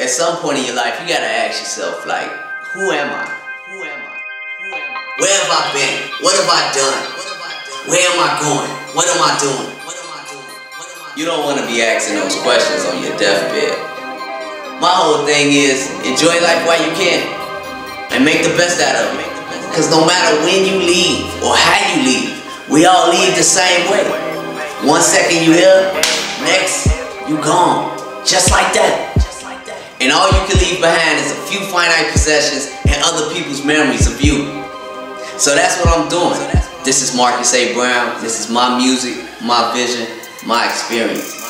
at some point in your life, you gotta ask yourself, like, who am I? Who am I? Who am I? Where have I been? What have I done? Where am I going? What am I doing? You don't want to be asking those questions on your deathbed. My whole thing is enjoy life while you can and make the best out of it. Because no matter when you leave or how you leave, we all leave the same way. One second you here, next you gone. Just like that. And all you can leave behind is a few finite possessions and other people's memories of you. So that's what I'm doing. This is Marcus A. Brown. This is my music, my vision, my experience.